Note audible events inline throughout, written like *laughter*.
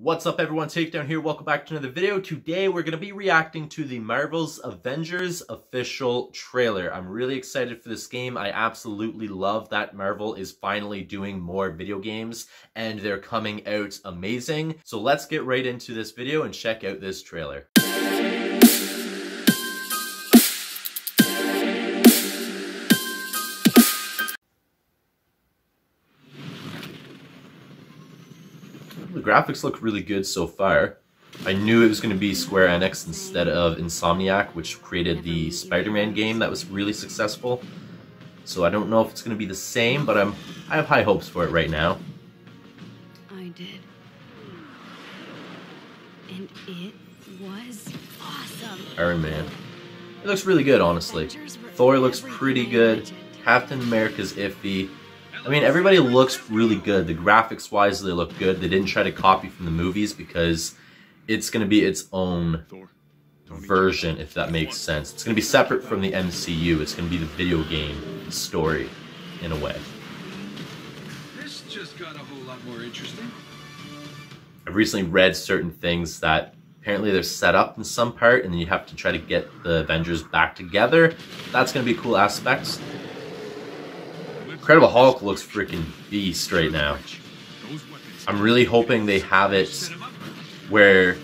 What's up everyone, Takedown here, welcome back to another video. Today we're going to be reacting to the Marvel's Avengers official trailer. I'm really excited for this game. I absolutely love that Marvel is finally doing more video games and they're coming out amazing. So let's get right into this video and check out this trailer. The graphics look really good so far. I knew it was going to be Square Enix instead of Insomniac, which created the Spider-Man game that was really successful. So I don't know if it's going to be the same, but I'm I have high hopes for it right now. I did. And it was awesome. Iron Man. It looks really good, honestly. Thor looks pretty good. Captain America's iffy. I mean, everybody looks really good. The graphics wise, they look good. They didn't try to copy from the movies because it's going to be its own version, if that makes sense. It's going to be separate from the MCU. It's going to be the video game story, in a way. This just got a whole lot more interesting. I've recently read certain things that apparently they're set up in some part, and then you have to try to get the Avengers back together. That's going to be cool aspect. Incredible Hulk looks freaking beast right now. I'm really hoping they have it where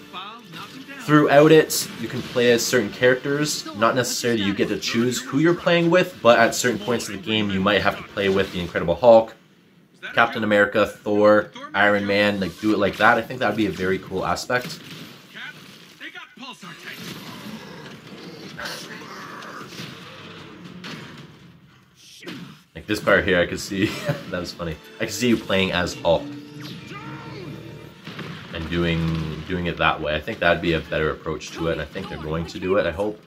throughout it you can play as certain characters. Not necessarily you get to choose who you're playing with, but at certain points of the game you might have to play with the Incredible Hulk, Captain America, Thor, Iron Man, like do it like that. I think that would be a very cool aspect. Like this part here, I could see, *laughs* that was funny. I could see you playing as Hulk. And doing doing it that way. I think that'd be a better approach to it, and I think they're going to do it, I hope.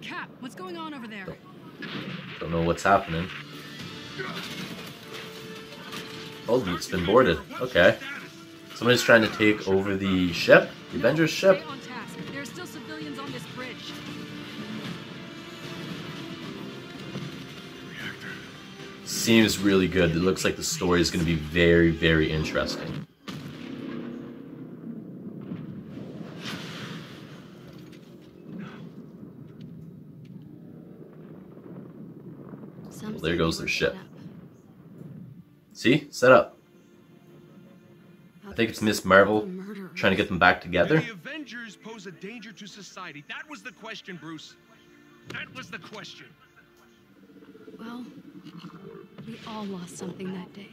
Cap, what's going on over there? Don't know what's happening. Oh, it's been boarded. Okay. Somebody's trying to take over the ship? The Avengers ship? Seems really good. It looks like the story is going to be very, very interesting. Well, there goes their ship. See? Set up. I think it's Miss Marvel they were murderers. trying to get them back together. The Avengers pose a danger to society. That was the question, Bruce. That was the question. Well, we all lost something that day.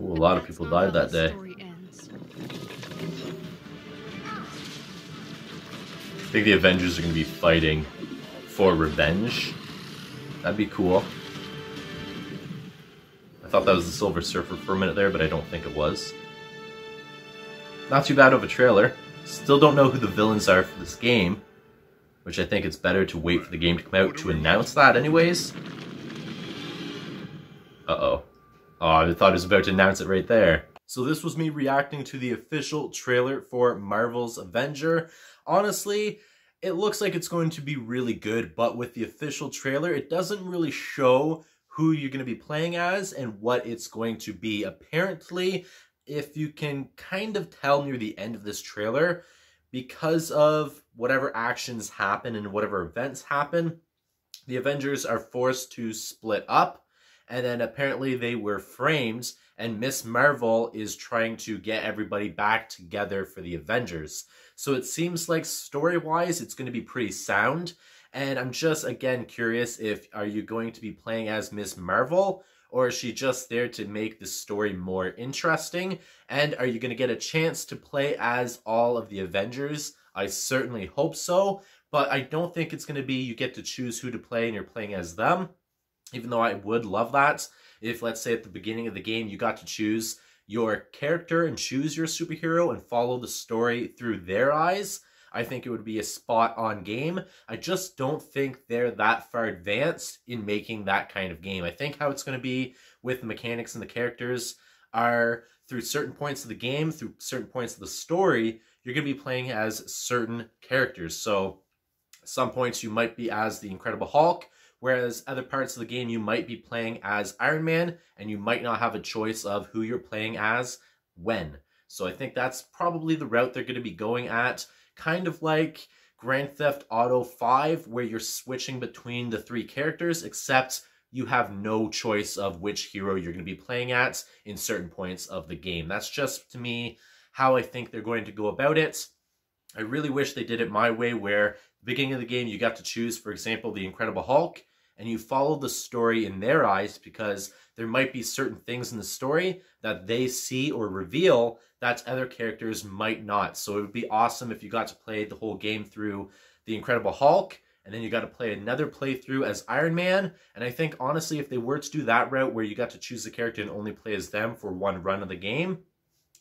Ooh, a lot of people died that day. I think the Avengers are going to be fighting for revenge. That'd be cool. I thought that was the Silver Surfer for a minute there, but I don't think it was. Not too bad of a trailer. Still don't know who the villains are for this game, which I think it's better to wait for the game to come out to announce that anyways. Uh-oh. Oh, I thought I was about to announce it right there. So this was me reacting to the official trailer for Marvel's Avenger. Honestly, it looks like it's going to be really good, but with the official trailer, it doesn't really show who you're going to be playing as and what it's going to be. Apparently, if you can kind of tell near the end of this trailer, because of whatever actions happen and whatever events happen, the Avengers are forced to split up, and then apparently they were framed, and Miss Marvel is trying to get everybody back together for the Avengers. So it seems like story-wise, it's going to be pretty sound, and I'm just, again, curious if, are you going to be playing as Miss Marvel, or is she just there to make the story more interesting? And are you going to get a chance to play as all of the Avengers? I certainly hope so, but I don't think it's going to be you get to choose who to play and you're playing as them. Even though I would love that if, let's say, at the beginning of the game, you got to choose your character and choose your superhero and follow the story through their eyes. I think it would be a spot on game. I just don't think they're that far advanced in making that kind of game. I think how it's going to be with the mechanics and the characters are through certain points of the game, through certain points of the story, you're going to be playing as certain characters. So, some points you might be as the Incredible Hulk, Whereas other parts of the game, you might be playing as Iron Man and you might not have a choice of who you're playing as when. So I think that's probably the route they're going to be going at. Kind of like Grand Theft Auto 5, where you're switching between the three characters, except you have no choice of which hero you're going to be playing at in certain points of the game. That's just, to me, how I think they're going to go about it. I really wish they did it my way, where beginning of the game you got to choose, for example, the Incredible Hulk, and you follow the story in their eyes because there might be certain things in the story that they see or reveal that other characters might not. So it would be awesome if you got to play the whole game through the Incredible Hulk, and then you got to play another playthrough as Iron Man. And I think honestly, if they were to do that route where you got to choose the character and only play as them for one run of the game,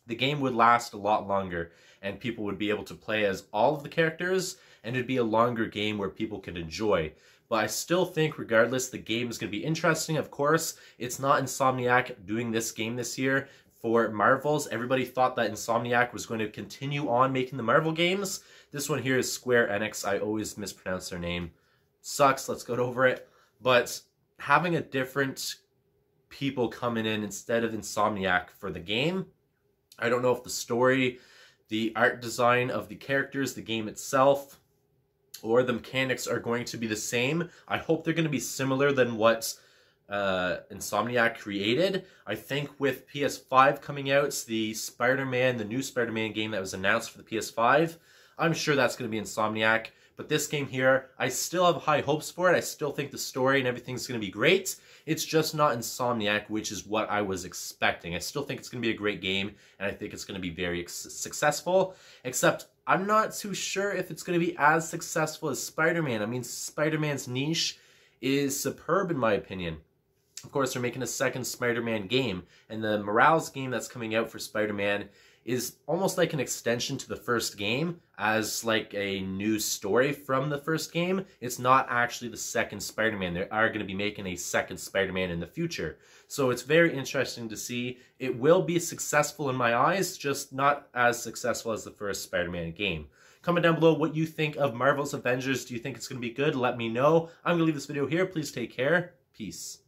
the game would last a lot longer and people would be able to play as all of the characters and it'd be a longer game where people could enjoy. But I still think, regardless, the game is going to be interesting. Of course, it's not Insomniac doing this game this year for Marvels. Everybody thought that Insomniac was going to continue on making the Marvel games. This one here is Square Enix. I always mispronounce their name. Sucks. Let's go over it. But having a different people coming in instead of Insomniac for the game, I don't know if the story, the art design of the characters, the game itself, or the mechanics are going to be the same. I hope they're going to be similar than what uh, Insomniac created. I think with PS5 coming out, the Spider-Man, the new Spider-Man game that was announced for the PS5, I'm sure that's going to be Insomniac. But this game here, I still have high hopes for it. I still think the story and everything's going to be great. It's just not Insomniac, which is what I was expecting. I still think it's going to be a great game, and I think it's going to be very successful. Except I'm not too sure if it's going to be as successful as Spider-Man. I mean, Spider-Man's niche is superb in my opinion. Of course, they're making a second Spider-Man game, and the Morales game that's coming out for Spider-Man is almost like an extension to the first game as like a new story from the first game. It's not actually the second Spider-Man. They are going to be making a second Spider-Man in the future. So it's very interesting to see. It will be successful in my eyes, just not as successful as the first Spider-Man game. Comment down below what you think of Marvel's Avengers. Do you think it's going to be good? Let me know. I'm going to leave this video here. Please take care. Peace.